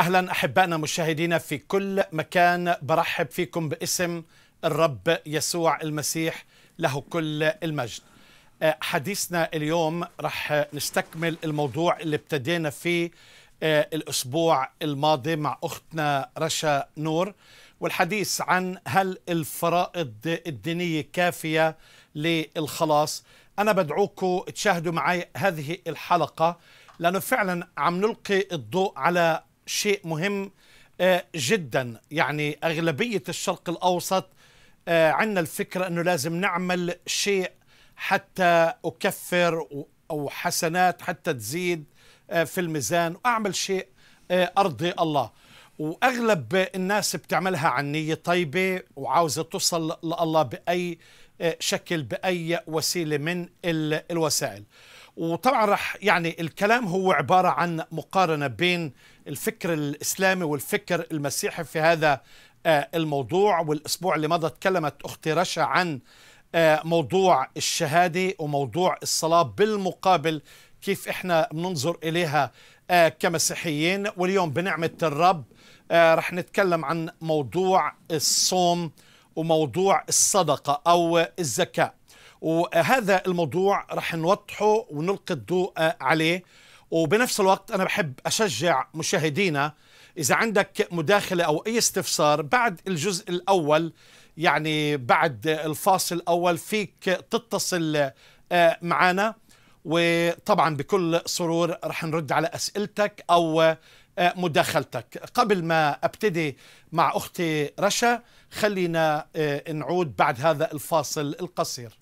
أهلا أحبائنا مشاهدينا في كل مكان برحب فيكم باسم الرب يسوع المسيح له كل المجد. حديثنا اليوم رح نستكمل الموضوع اللي ابتدينا فيه الأسبوع الماضي مع أختنا رشا نور والحديث عن هل الفرائض الدينية كافية للخلاص؟ أنا بدعوكم تشاهدوا معي هذه الحلقة لأنه فعلا عم نلقي الضوء على شيء مهم جدا. يعني أغلبية الشرق الأوسط عندنا الفكرة أنه لازم نعمل شيء حتى أكفر أو حسنات حتى تزيد في الميزان وأعمل شيء أرضي الله. وأغلب الناس بتعملها عن نية طيبة وعاوزة توصل لله بأي شكل بأي وسيلة من الوسائل. وطبعا رح يعني الكلام هو عبارة عن مقارنة بين الفكر الإسلامي والفكر المسيحي في هذا الموضوع. والأسبوع اللي مضى تكلمت أختي رشا عن موضوع الشهادة وموضوع الصلاة بالمقابل كيف إحنا بننظر إليها كمسيحيين. واليوم بنعمة الرب رح نتكلم عن موضوع الصوم وموضوع الصدقة أو الزكاة. وهذا الموضوع رح نوضحه ونلقي الضوء عليه. وبنفس الوقت أنا بحب أشجع مشاهدينا إذا عندك مداخلة أو أي استفسار بعد الجزء الأول يعني بعد الفاصل الأول فيك تتصل معنا. وطبعا بكل سرور رح نرد على أسئلتك أو مداخلتك. قبل ما أبتدي مع أختي رشا خلينا نعود بعد هذا الفاصل القصير.